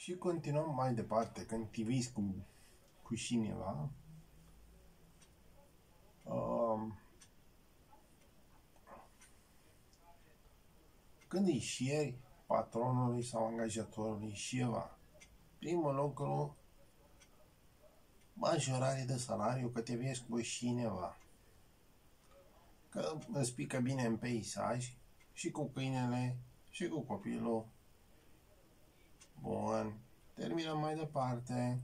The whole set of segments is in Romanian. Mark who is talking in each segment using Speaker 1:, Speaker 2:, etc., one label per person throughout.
Speaker 1: Și continuăm mai departe, când TV cu, cu cineva. Um, când își șeri patronului sau angajatorului ceva, primul lucru, majorare de salariu că te vezi cu cineva. Că îți pică bine în peisaj și cu câinele și cu copilul Bun. Terminăm mai departe.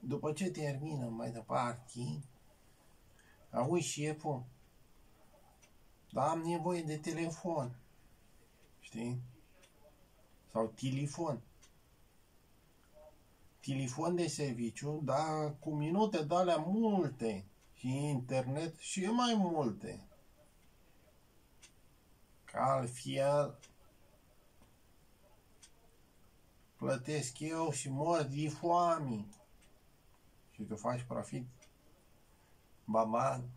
Speaker 1: După ce terminăm mai departe, auzi șeful, dar am nevoie de telefon. Știi? Sau telefon. Telefon de serviciu, dar cu minute de alea multe. Și internet și mai multe. Că altfel plătesc eu și mor de foame. Și tu faci profit baban.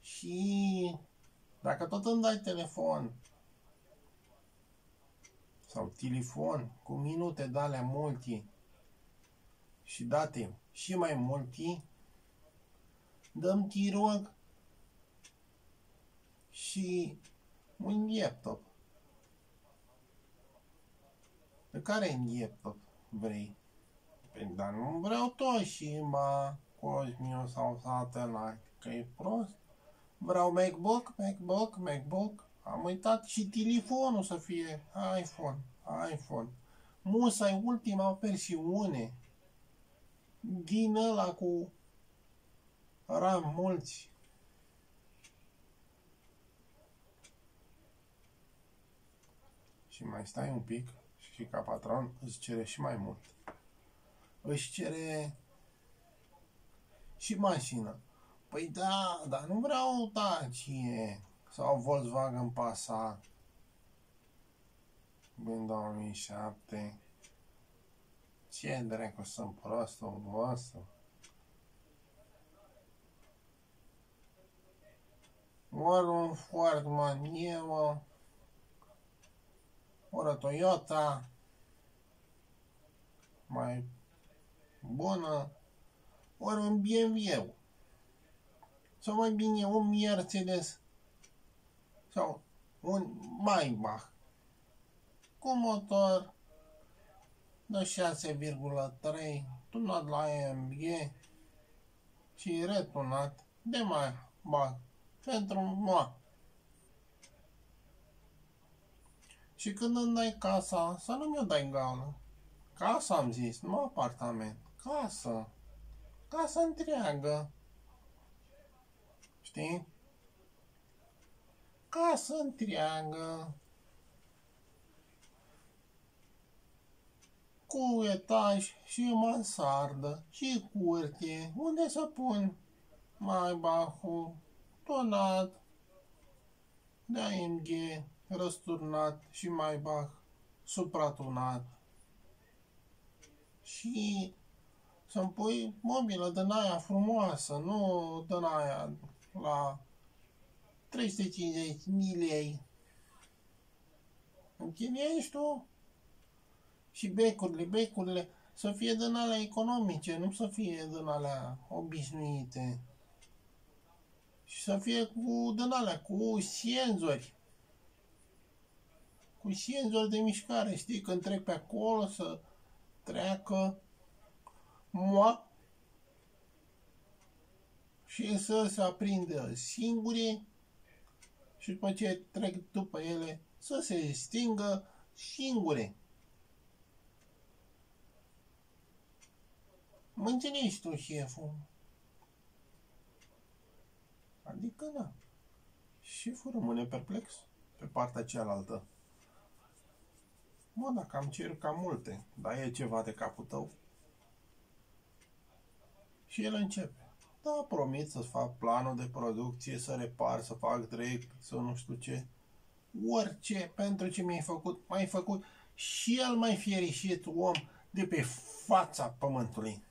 Speaker 1: Și dacă tot îmi dai telefon sau telefon cu minute de alea multi și date și mai multi, dăm ti rog și un laptop. Pe care laptop vrei? Păi, dar nu vreau Toshiba, Cosmio sau Satellite, că e prost. Vreau MacBook, MacBook, MacBook. Am uitat și telefonul să fie iPhone, iPhone. Musa e ultima versiune din ăla cu RAM mulți. Și mai stai un pic și ca patron îți cere și mai mult. Își cere și mașină. Păi da, dar nu vreau Dacia sau Volkswagen Passat din 2007. Ce dracu sunt prostul vostru? Ori un Ford Maniero ori Toyota mai bună, ori un BMW sau mai bine un Mercedes sau un Maybach cu motor de 6,3 tunat la AMG și retunat de Maybach pentru moi. Și când îmi dai casa, să nu mi-o dai gală. Casa am zis, nu apartament. Casă. Casă întreagă. Știi? Casă întreagă. Cu etaj și mansardă și curte. Unde să pun mai bahu, tonat, de AMG răsturnat și mai bag supratunat și să-mi pui mobilă din aia frumoasă, nu din aia la 350 milei. Închiriești tu și becurile, becurile să fie din alea economice, nu să fie din alea obișnuite. Și să fie cu din alea, cu senzori cu senzor de mișcare, știi, când trec pe acolo să treacă moa și să se aprindă singure și după ce trec după ele să se stingă singure. Mă înțelegi tu, șeful? Adică, da. Șeful rămâne perplex pe partea cealaltă. Mă, dacă am cer cam multe, dar e ceva de capul tău. Și el începe. Da, promit să fac planul de producție, să repar, să fac drept, să nu știu ce. Orice pentru ce mi-ai făcut, mai făcut și el mai fierișit om de pe fața pământului.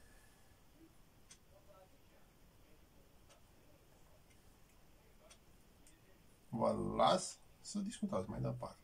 Speaker 1: Vă las să discutați mai departe.